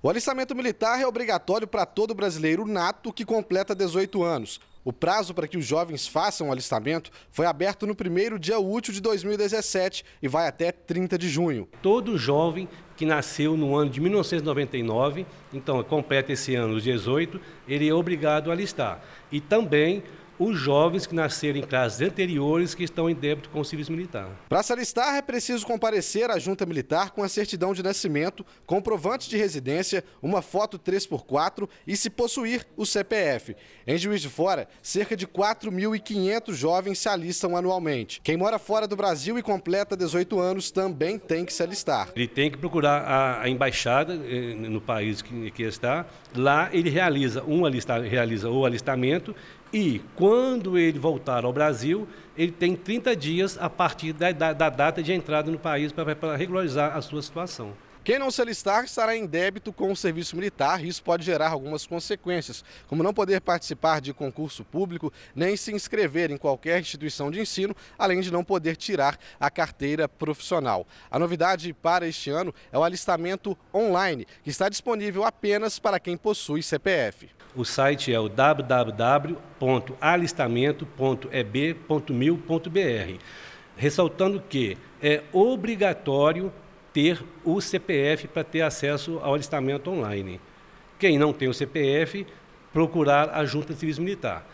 O alistamento militar é obrigatório para todo brasileiro nato que completa 18 anos. O prazo para que os jovens façam o alistamento foi aberto no primeiro dia útil de 2017 e vai até 30 de junho. Todo jovem que nasceu no ano de 1999, então completa esse ano os 18, ele é obrigado a alistar. E também os jovens que nasceram em classes anteriores que estão em débito com o serviço militar. Para se alistar, é preciso comparecer à junta militar com a certidão de nascimento, comprovante de residência, uma foto 3x4 e se possuir o CPF. Em Juiz de Fora, cerca de 4.500 jovens se alistam anualmente. Quem mora fora do Brasil e completa 18 anos também tem que se alistar. Ele tem que procurar a, embaixada eh, no país que, que está. Lá ele realiza um alistar, realiza o alistamento e quando ele voltar ao Brasil, ele tem 30 dias a partir da, da, da data de entrada no país para regularizar a sua situação. Quem não se alistar estará em débito com o serviço militar e isso pode gerar algumas consequências, como não poder participar de concurso público nem se inscrever em qualquer instituição de ensino, além de não poder tirar a carteira profissional. A novidade para este ano é o alistamento online, que está disponível apenas para quem possui CPF. O site é o www.alistamento.eb.mil.br, ressaltando que é obrigatório ter o CPF para ter acesso ao alistamento online. Quem não tem o CPF, procurar a Junta de Serviço Militar.